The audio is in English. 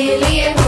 Alien